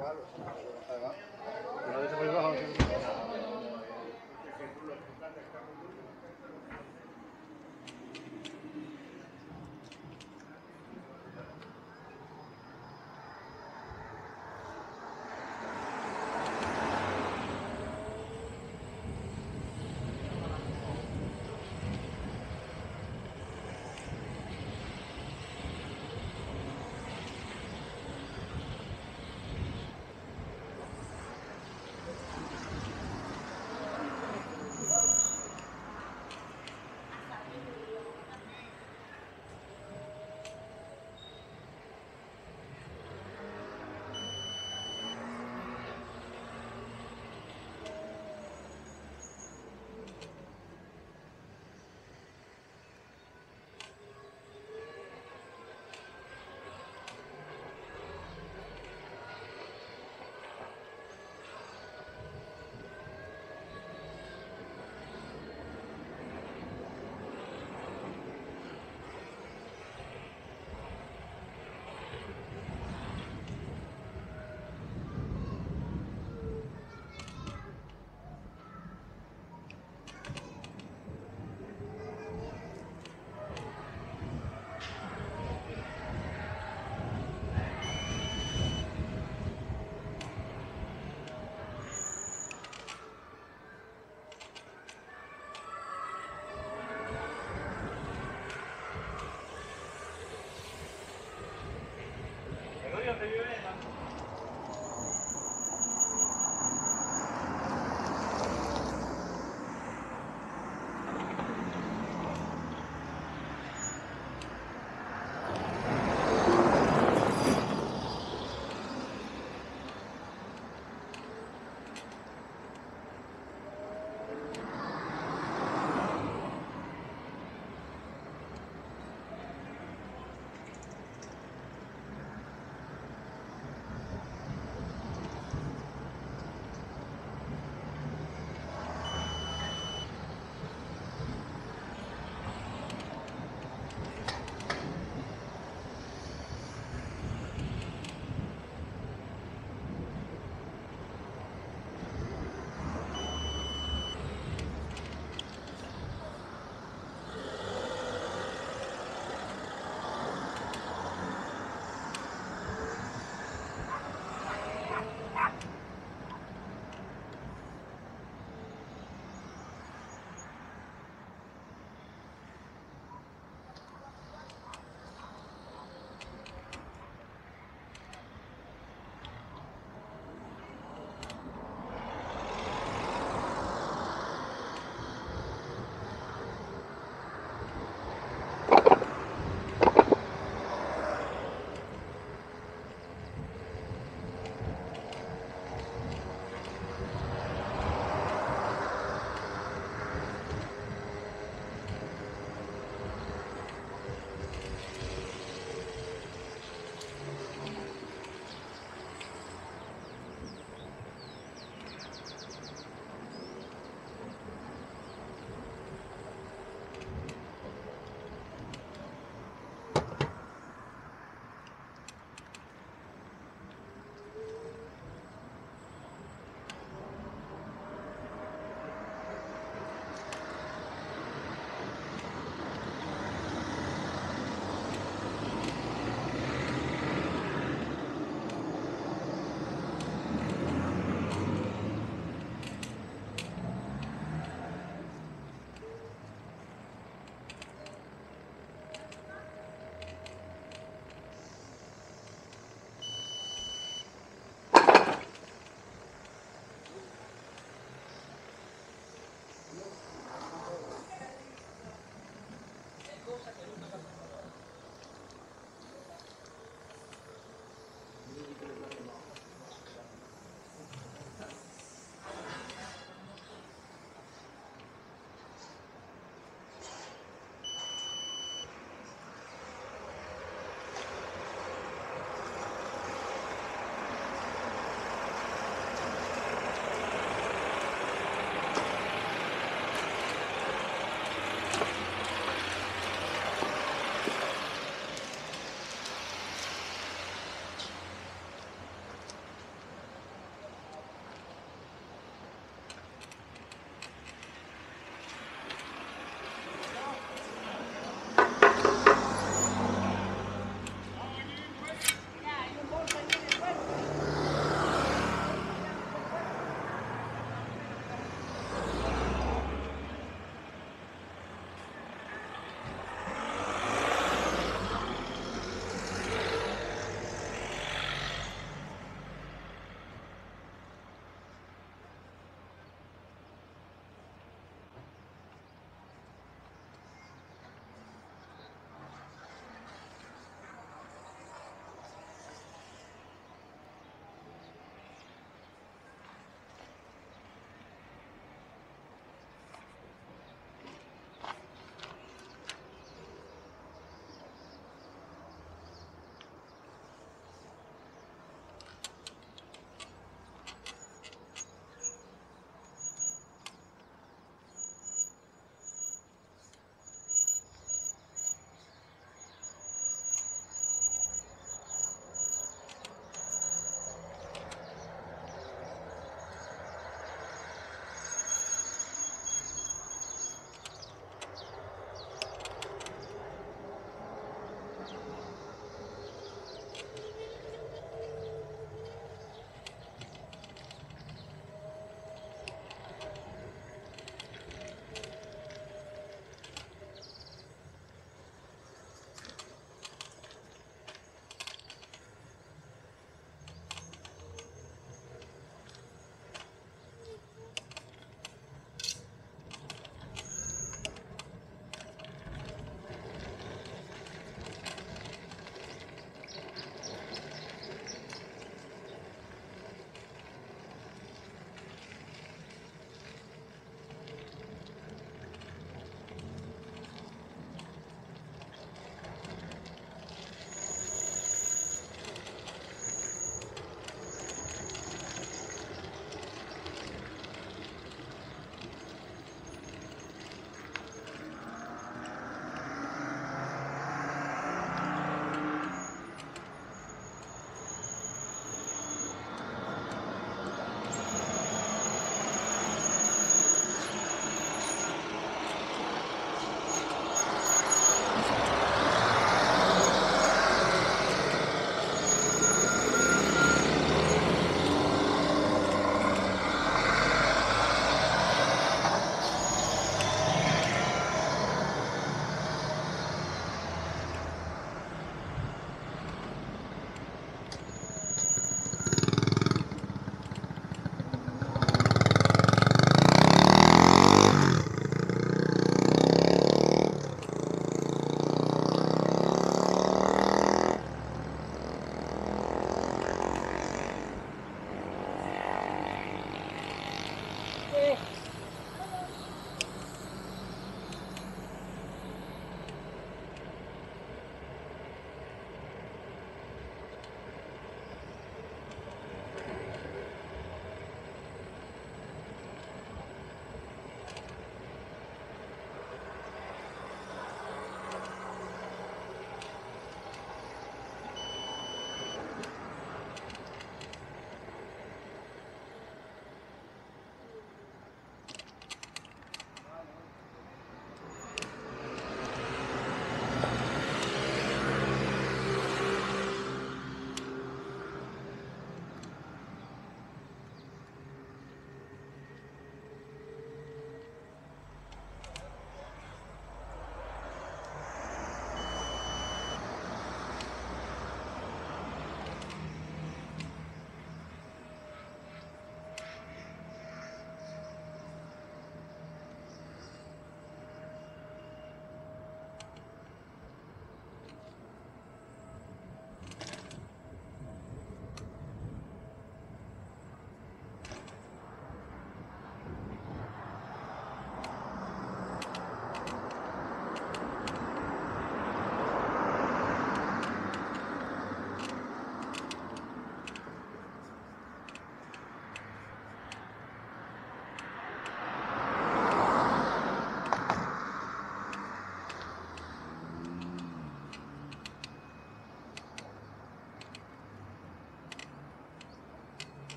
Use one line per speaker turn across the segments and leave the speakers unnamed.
Una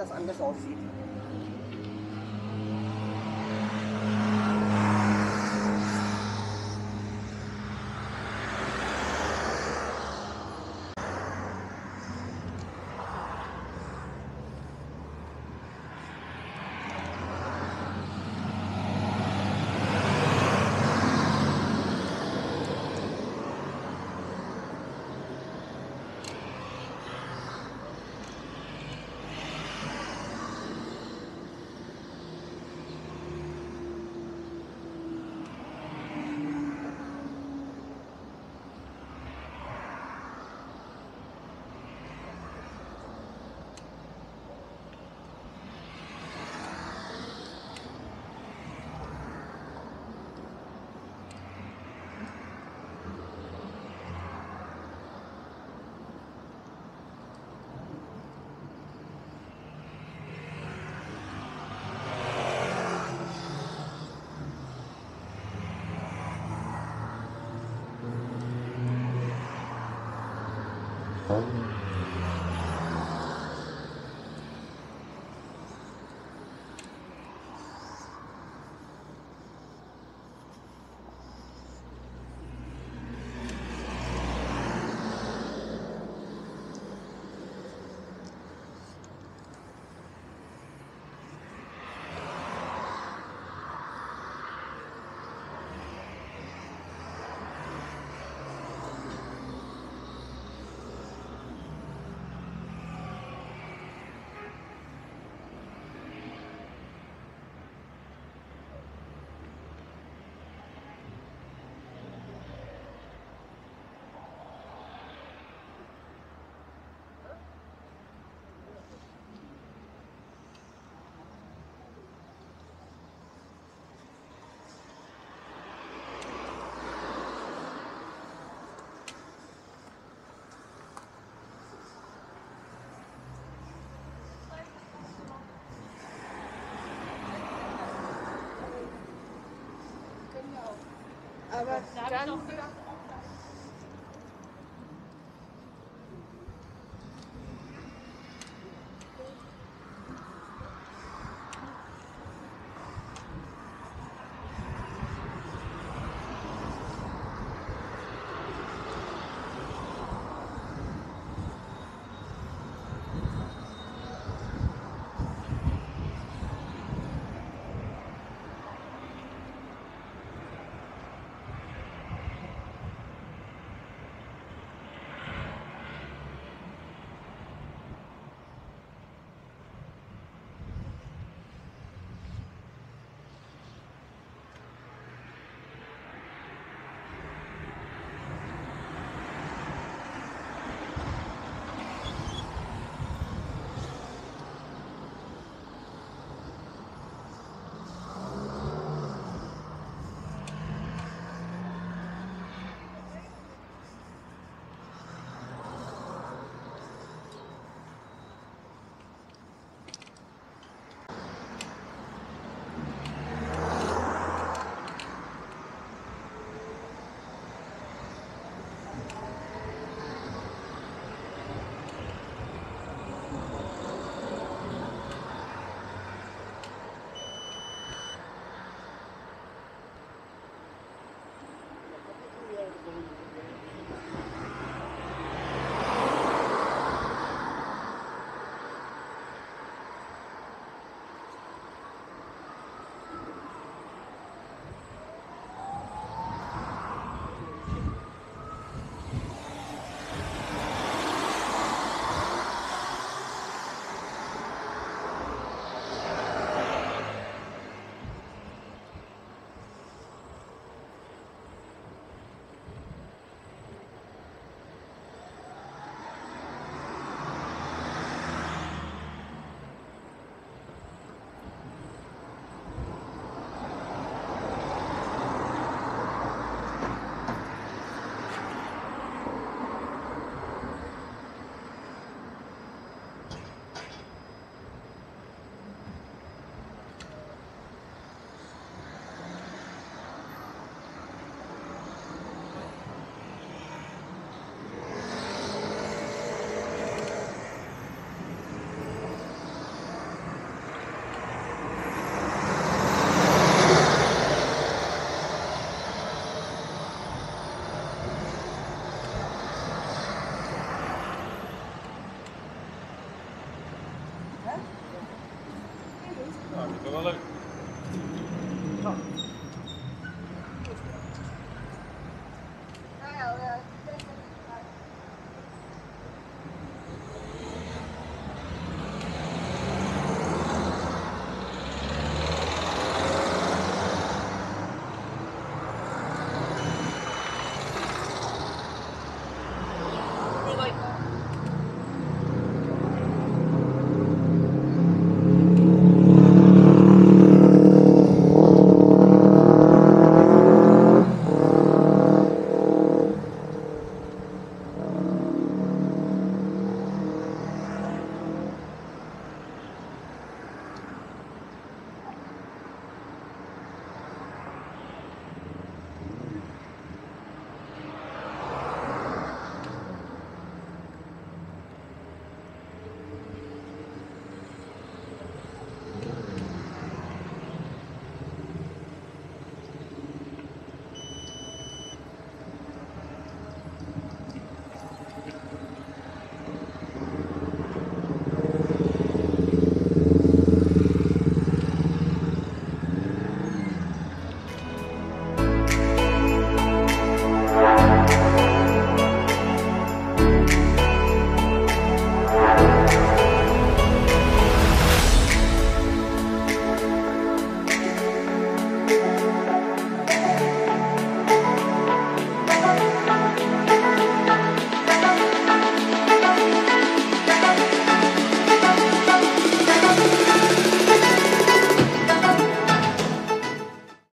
das anders aussieht.
Aber dann